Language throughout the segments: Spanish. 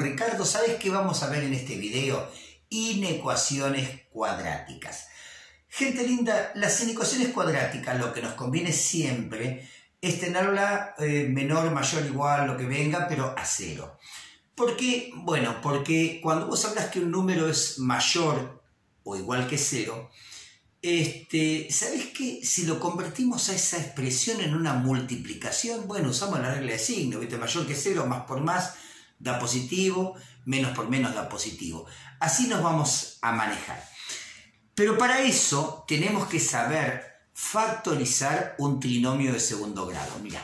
Ricardo. ¿Sabes qué vamos a ver en este video? Inecuaciones cuadráticas. Gente linda, las inecuaciones cuadráticas lo que nos conviene siempre es tenerla eh, menor, mayor, igual, lo que venga, pero a cero. ¿Por qué? Bueno, porque cuando vos hablas que un número es mayor o igual que cero, este, ¿Sabes qué? Si lo convertimos a esa expresión en una multiplicación, bueno, usamos la regla de signo, ¿viste? Mayor que cero, más por más da positivo, menos por menos da positivo. Así nos vamos a manejar. Pero para eso tenemos que saber factorizar un trinomio de segundo grado. Mira,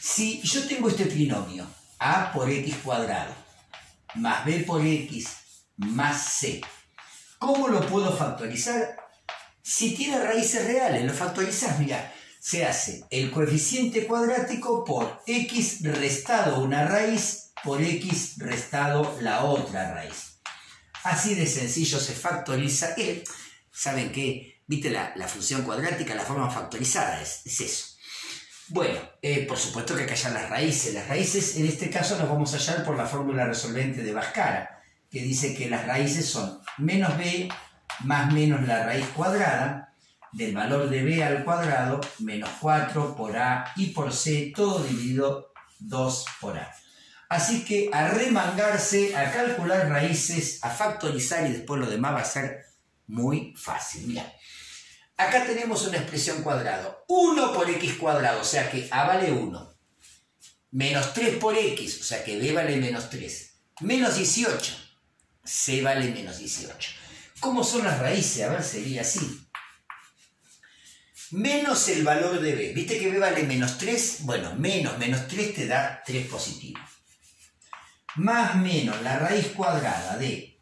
si yo tengo este trinomio, a por x cuadrado, más b por x, más c, ¿cómo lo puedo factorizar? Si tiene raíces reales, lo factorizás, mira, se hace el coeficiente cuadrático por x restado una raíz por x restado la otra raíz. Así de sencillo se factoriza. ¿Saben qué? ¿Viste la, función cuadrática? La forma factorizada es, eso. Bueno, eh, por supuesto que hay que las raíces. Las raíces en este caso las vamos a hallar por la fórmula resolvente de Bhaskara, que dice que las raíces son menos b más menos la raíz cuadrada del valor de b al cuadrado menos 4 por a y por c, todo dividido 2 por a. Así que a remangarse, a calcular raíces, a factorizar y después lo demás va a ser muy fácil. Mira, acá tenemos una expresión cuadrado. 1 por x cuadrado, o sea que a vale 1. Menos 3 por x, o sea que b vale menos 3. Menos 18, c vale menos 18. ¿Cómo son las raíces? A ver, sería así. Menos el valor de b. ¿Viste que b vale menos 3? Bueno, menos menos 3 te da 3 positivo. Más menos la raíz cuadrada de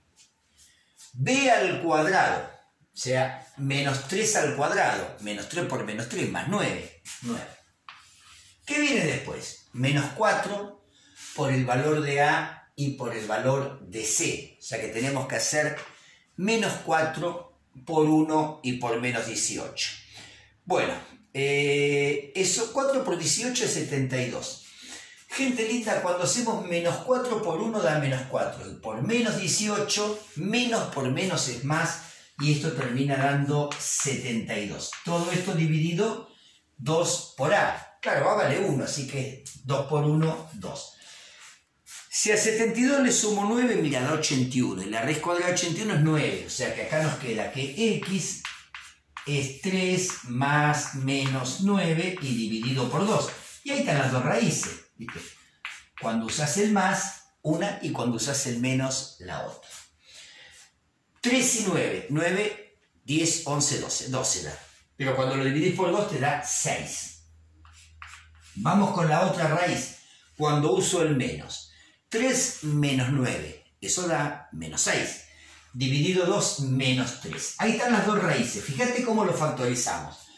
b al cuadrado. O sea, menos 3 al cuadrado. Menos 3 por menos 3, más 9. 9. ¿Qué viene después? Menos 4 por el valor de a y por el valor de c. O sea que tenemos que hacer menos 4 por 1 y por menos 18. Bueno, eh, eso 4 por 18 es 72. Gente linda, cuando hacemos menos 4 por 1 da menos 4. Y por menos 18, menos por menos es más. Y esto termina dando 72. Todo esto dividido 2 por A. Claro, A vale 1, así que 2 por 1, 2. Si a 72 le sumo 9, mira, da 81. Y la raíz cuadrada de 81 es 9. O sea que acá nos queda que x es 3 más menos 9 y dividido por 2. Y ahí están las dos raíces. ¿Viste? Cuando usas el más, una, y cuando usas el menos, la otra. 3 y 9. 9, 10, 11, 12. 12 da. Pero cuando lo dividís por 2 te da 6. Vamos con la otra raíz. Cuando uso el menos. 3 menos 9, eso da menos 6. Dividido 2 menos 3. Ahí están las dos raíces. Fíjate cómo lo factorizamos.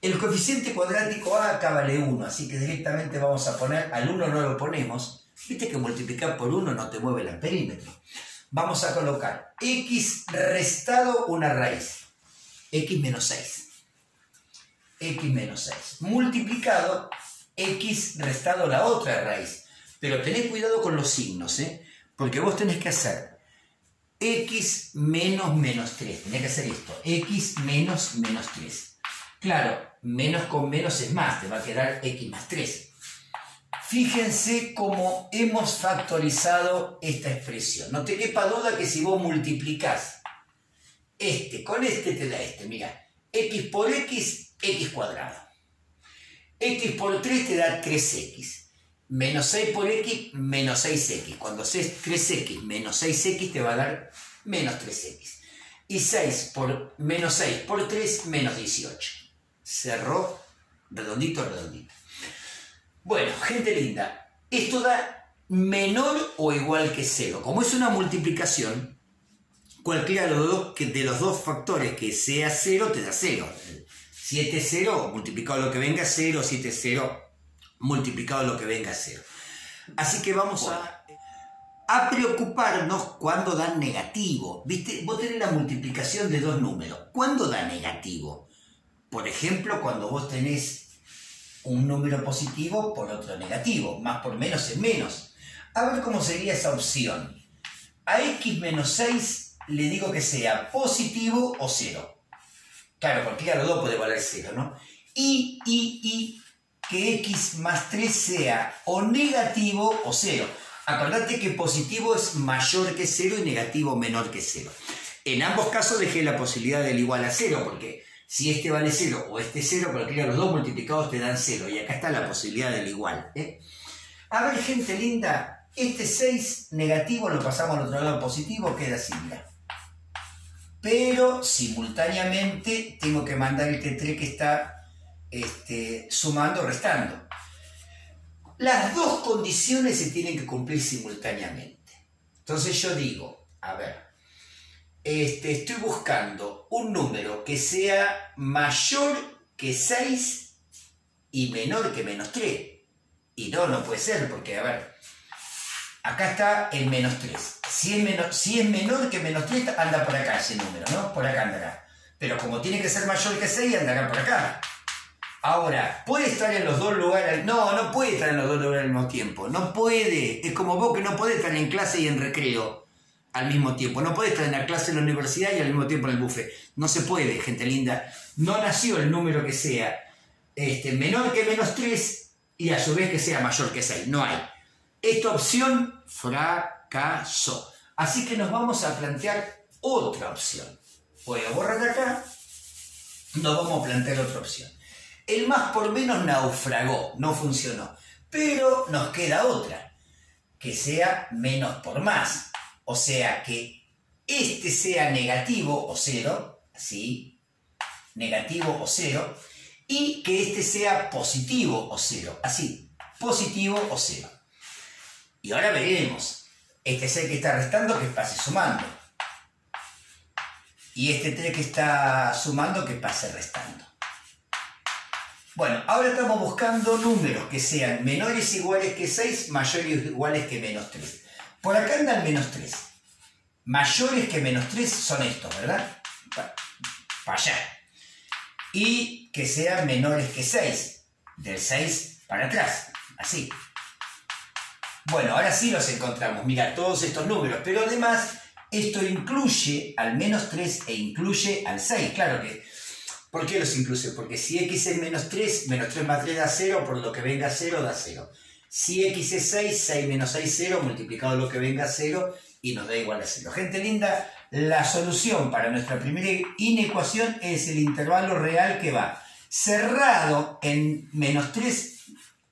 El coeficiente cuadrático A acá vale 1, así que directamente vamos a poner, al 1 no lo ponemos. Viste que multiplicar por 1 no te mueve el perímetro. Vamos a colocar x restado una raíz. x menos 6. x menos 6. Multiplicado x restado la otra raíz. Pero tened cuidado con los signos, ¿eh? Porque vos tenés que hacer x menos menos 3. Tenés que hacer esto. x menos menos 3. Claro, menos con menos es más. Te va a quedar x más 3. Fíjense cómo hemos factorizado esta expresión. No te quepa duda que si vos multiplicás este con este te da este. Mira, x por x, x cuadrado. x por 3 te da 3x menos 6 por x menos 6x. Cuando haces 3x menos 6x te va a dar menos 3x. Y 6 por menos 6 por 3 menos 18. Cerró redondito, redondito. Bueno, gente linda, esto da menor o igual que 0. Como es una multiplicación, cualquiera de los dos, factores que sea 0 te da 0. 7 0 multiplicado lo que venga 0, 7 0 multiplicado lo que venga a ser. Así que vamos a, a preocuparnos cuando dan negativo. ¿Viste? Vos tenés la multiplicación de dos números. ¿Cuándo da negativo? Por ejemplo, cuando vos tenés un número positivo por otro negativo. Más por menos es menos. A ver cómo sería esa opción. A x menos 6 le digo que sea positivo o 0. Claro, porque a los dos puede valer 0, ¿no? Y, y, y que x más 3 sea o negativo o 0. Acordate que positivo es mayor que 0 y negativo menor que 0. En ambos casos dejé la posibilidad del igual a 0, porque si este vale 0 o este 0, cualquiera de los dos multiplicados te dan 0. Y acá está la posibilidad del igual. ¿eh? A ver, gente linda, este 6 negativo lo pasamos al otro lado positivo, queda así, mira. Pero simultáneamente tengo que mandar este 3 que está este, sumando o restando. Las dos condiciones se tienen que cumplir simultáneamente. Entonces yo digo, a ver, este, estoy buscando un número que sea mayor que 6 y menor que menos 3. Y no, no puede ser, porque, a ver, acá está el menos 3. Si es, menor, si es menor que menos 3, anda por acá ese número, ¿no? Por acá andará. Pero como tiene que ser mayor que 6, andará por acá. Ahora, ¿puede estar en los dos lugares? No, no puede estar en los dos lugares al mismo tiempo. No puede. Es como vos que no podés estar en clase y en recreo al mismo tiempo. No puede estar en la clase en la universidad y al mismo tiempo en el buffet. No se puede, gente linda. No nació el número que sea este, menor que menos 3 y a su vez que sea mayor que 6. No hay. Esta opción fracasó. Así que nos vamos a plantear otra opción. Voy a borrar acá. Nos vamos a plantear otra opción. El más por menos naufragó, no funcionó. Pero nos queda otra, que sea menos por más. O sea que este sea negativo o cero, así, negativo o cero, y que este sea positivo o cero, así, positivo o cero. Y ahora veremos, este 6 que está restando que pase sumando. Y este 3 que está sumando que pase restando. Bueno, ahora estamos buscando números que sean menores iguales que 6, mayores iguales que menos 3. Por acá andan menos 3. Mayores que menos 3 son estos, ¿verdad? Para allá. Y que sean menores que 6. Del 6 para atrás. Así. Bueno, ahora sí los encontramos. Mira, todos estos números. Pero además, esto incluye al menos 3 e incluye al 6. Claro que... ¿Por qué los incluye? Porque si x es menos 3, menos 3 más 3 da 0, por lo que venga 0 da 0. Si x es 6, 6 menos 6, 0, multiplicado lo que venga 0 y nos da igual a 0. Gente linda, la solución para nuestra primera inecuación es el intervalo real que va cerrado en menos 3,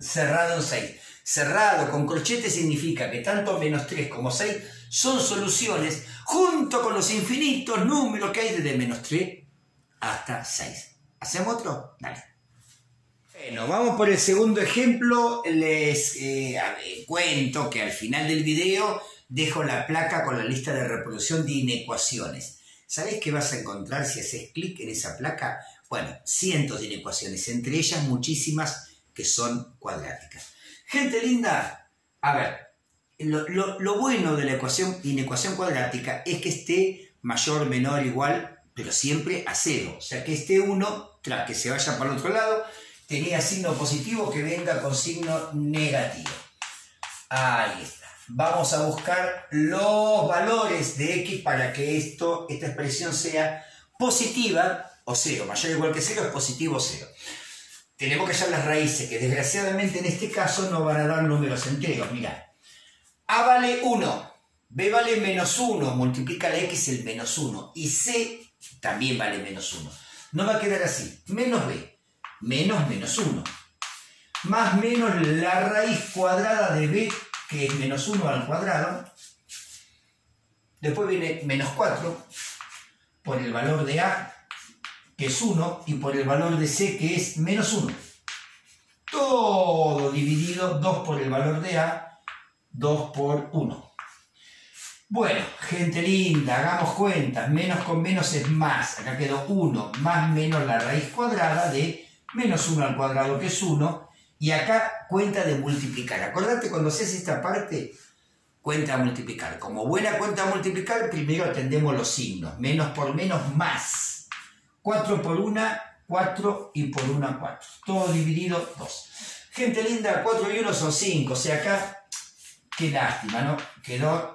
cerrado en 6. Cerrado con corchete significa que tanto menos 3 como 6 son soluciones junto con los infinitos números que hay desde menos 3 hasta 6. ¿Hacemos otro? Dale. Bueno, vamos por el segundo ejemplo. Les eh, cuento que al final del video dejo la placa con la lista de reproducción de inecuaciones. ¿Sabes qué vas a encontrar si haces clic en esa placa? Bueno, cientos de inecuaciones, entre ellas muchísimas que son cuadráticas. Gente linda, a ver, lo, bueno de la ecuación, inecuación cuadrática es que esté mayor, menor, igual, pero siempre a cero. O sea, que esté uno, tras que se vaya para el otro lado, tenía signo positivo que venga con signo negativo. Ahí está. Vamos a buscar los valores de x para que esto, esta expresión sea positiva o cero. Mayor o igual que cero es positivo o cero. Tenemos que hallar las raíces, que desgraciadamente en este caso no van a dar números enteros. Mira, a vale 1, b vale menos 1, multiplica la x el menos 1 y c también vale menos 1. No va a quedar así, menos b menos menos 1. Más menos la raíz cuadrada de b, que es menos 1 al cuadrado. Después viene menos 4 por el valor de a, que es 1, y por el valor de c, que es menos 1. Todo dividido, 2 por el valor de a, 2 por 1. Bueno, gente linda, hagamos cuentas. Menos con menos es más. Acá quedó 1 más menos la raíz cuadrada de menos 1 al cuadrado que es 1, y acá cuenta de multiplicar. Acordate cuando haces esta parte, cuenta multiplicar. Como buena cuenta multiplicar, primero atendemos los signos. Menos por menos más. 4 por 1, 4 y por 1 4. Todo dividido 2. Gente linda, 4 y 1 son 5. O sea, acá, qué lástima, ¿no? Quedó,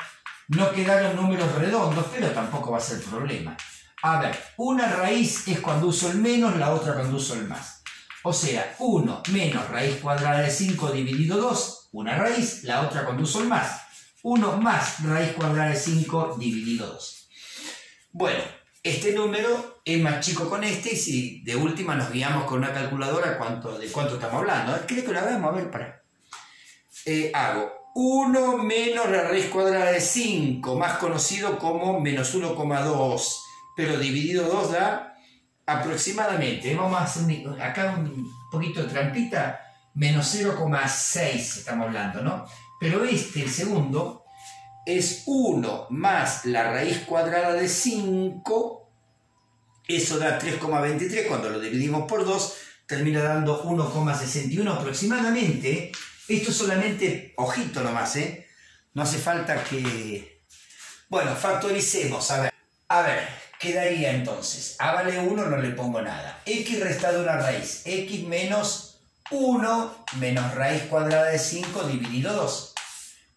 no quedaron números redondos, pero tampoco va a ser problema. A ver, una raíz es cuando uso el menos, la otra cuando uso el más. O sea, 1 menos raíz cuadrada de 5 dividido 2, una raíz, la otra uso el más. 1 más raíz cuadrada de 5 dividido 2. Bueno, este número es más chico con este y si de última nos guiamos con una calculadora, ¿cuánto, ¿de cuánto estamos hablando? ¿Creo que lo hagamos? A ver, para. Eh, hago 1 menos la raíz cuadrada de 5, más conocido como menos 1,2, pero dividido 2 da aproximadamente, vamos a hacer acá un poquito de trampita, menos 0,6 estamos hablando, ¿no? Pero este, el segundo, es 1 más la raíz cuadrada de 5, eso da 3,23, cuando lo dividimos por 2, termina dando 1,61 aproximadamente. Esto solamente, ojito nomás, ¿eh? No hace falta que... Bueno, factoricemos, a ver. A ver, quedaría entonces, a vale 1 no le pongo nada. x restado una raíz, x menos 1 menos raíz cuadrada de 5 dividido 2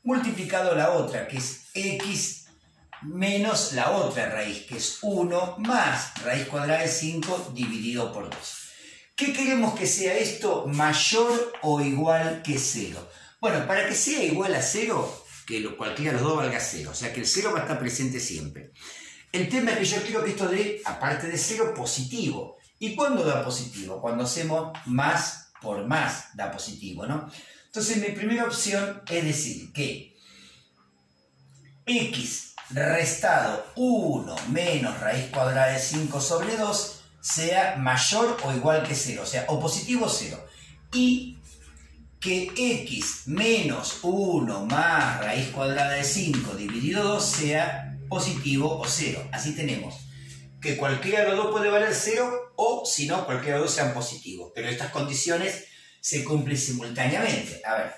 multiplicado la otra, que es x menos la otra raíz, que es 1 más raíz cuadrada de 5 dividido por 2. ¿Qué queremos que sea esto mayor o igual que 0? Bueno, para que sea igual a 0, que cualquiera de los dos valga 0, o sea que el 0 va a estar presente siempre. El tema es que yo quiero que esto dé, aparte de 0, positivo. ¿Y cuándo da positivo? Cuando hacemos más por más da positivo, ¿no? Entonces mi primera opción es decir que x restado 1 menos raíz cuadrada de 5 sobre 2 sea mayor o igual que 0, o sea, o positivo 0. Y que x menos 1 más raíz cuadrada de 5 dividido 2 sea positivo o 0. Así tenemos que cualquiera de los dos puede valer 0 o si no, cualquiera de los dos sean positivos. Pero estas condiciones se cumple simultáneamente. A ver,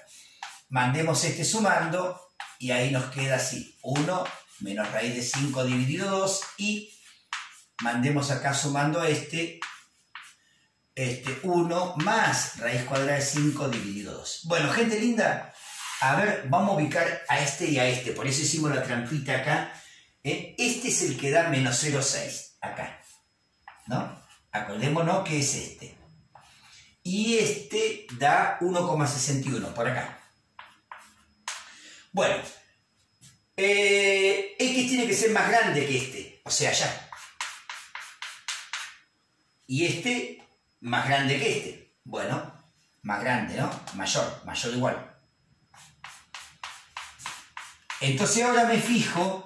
mandemos este sumando y ahí nos queda así, 1 menos raíz de 5 dividido 2 y mandemos acá sumando este, este 1 más raíz cuadrada de 5 dividido 2. Bueno, gente linda, a ver, vamos a ubicar a este y a este, por eso hicimos la trampita acá. ¿Eh? Este es el que da menos 0,6, acá, ¿no? Acordémonos que es este y este da 1,61 por acá. Bueno, eh, X tiene que ser más grande que este, o sea, ya. Y este más grande que este. Bueno, más grande, ¿no? Mayor, mayor igual. Entonces ahora me fijo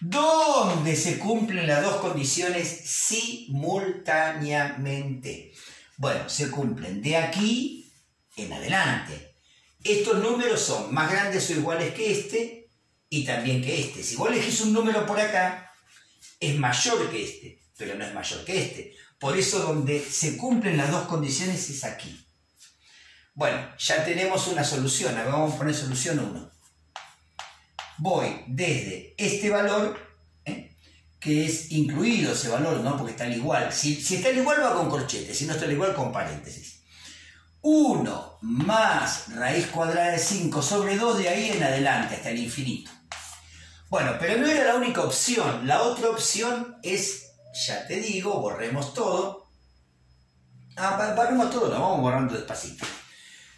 dónde se cumplen las dos condiciones simultáneamente. Bueno, se cumplen de aquí en adelante. Estos números son más grandes o iguales que este y también que este. Si vos elegís un número por acá, es mayor que este, pero no es mayor que este. Por eso donde se cumplen las dos condiciones es aquí. Bueno, ya tenemos una solución. vamos a poner solución 1. Voy desde este valor que es incluido ese valor, ¿no? Porque está al igual. Si, está al igual va con corchete, si no está al igual con paréntesis. 1 más raíz cuadrada de 5 sobre 2 de ahí en adelante, hasta el infinito. Bueno, pero no era la única opción. La otra opción es, ya te digo, borremos todo. Ah, borremos todo, lo vamos borrando despacito.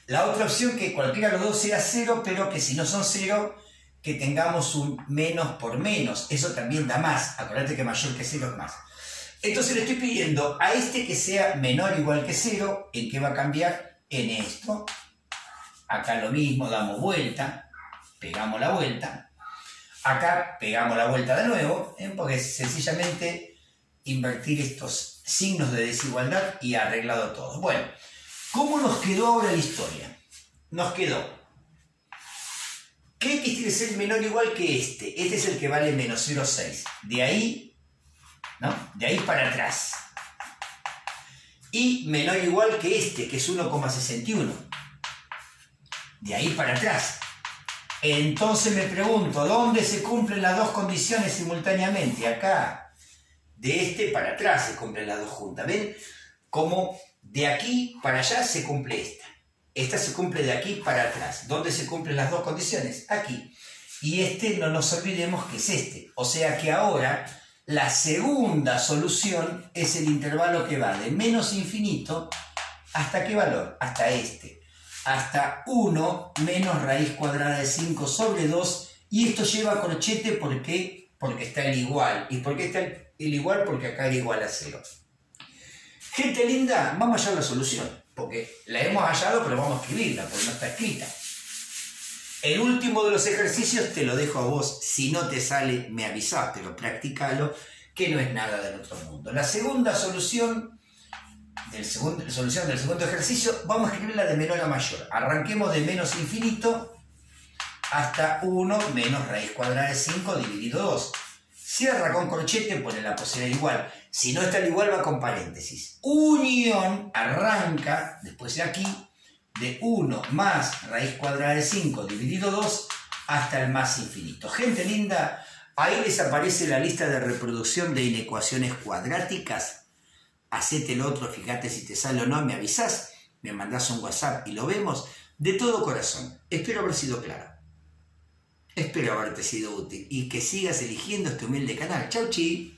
La otra opción que cualquiera de los dos sea 0, pero que si no son 0, que tengamos un menos por menos. Eso también da más. Acuérdate que mayor que cero es más. Entonces le estoy pidiendo a este que sea menor o igual que cero. ¿En qué va a cambiar? En esto. Acá lo mismo, damos vuelta. Pegamos la vuelta. Acá pegamos la vuelta de nuevo. ¿eh? Porque sencillamente invertir estos signos de desigualdad y arreglado todo. Bueno, ¿cómo nos quedó ahora la historia? Nos quedó ¿Qué x tiene que ser menor o igual que este? Este es el que vale menos 0,6. De ahí, ¿no? De ahí para atrás. Y menor o igual que este, que es 1,61. De ahí para atrás. Entonces me pregunto, ¿dónde se cumplen las dos condiciones simultáneamente? Acá. De este para atrás se cumplen las dos juntas. ¿Ven? como de aquí para allá se cumple esta. Esta se cumple de aquí para atrás. ¿Dónde se cumplen las dos condiciones? Aquí. Y este no nos olvidemos que es este. O sea que ahora la segunda solución es el intervalo que va de menos infinito hasta qué valor? Hasta este. Hasta 1 menos raíz cuadrada de 5 sobre 2. Y esto lleva corchete porque, porque está el igual. ¿Y por qué está el, igual? Porque acá es igual a 0. Gente linda, vamos a hallar la solución, porque la hemos hallado, pero vamos a escribirla, porque no está escrita. El último de los ejercicios te lo dejo a vos, si no te sale, me avisás, pero practicalo, que no es nada del otro mundo. La segunda solución del segundo, solución del segundo ejercicio, vamos a escribirla de menor a mayor. Arranquemos de menos infinito hasta 1 menos raíz cuadrada de 5 dividido 2. Cierra con corchete, pone la posibilidad igual. Si no está el igual, va con paréntesis. Unión arranca, después de aquí, de 1 más raíz cuadrada de 5 dividido 2 hasta el más infinito. Gente linda, ahí les aparece la lista de reproducción de inecuaciones cuadráticas. Hacete el otro, fíjate si te sale o no, me avisás, me mandás un WhatsApp y lo vemos. De todo corazón, espero haber sido claro. Espero haberte sido útil y que sigas eligiendo este humilde canal. Chau, chi.